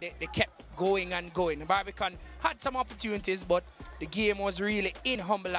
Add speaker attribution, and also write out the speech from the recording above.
Speaker 1: they, they kept going and going. Barbican had some opportunities, but the game was really in humble.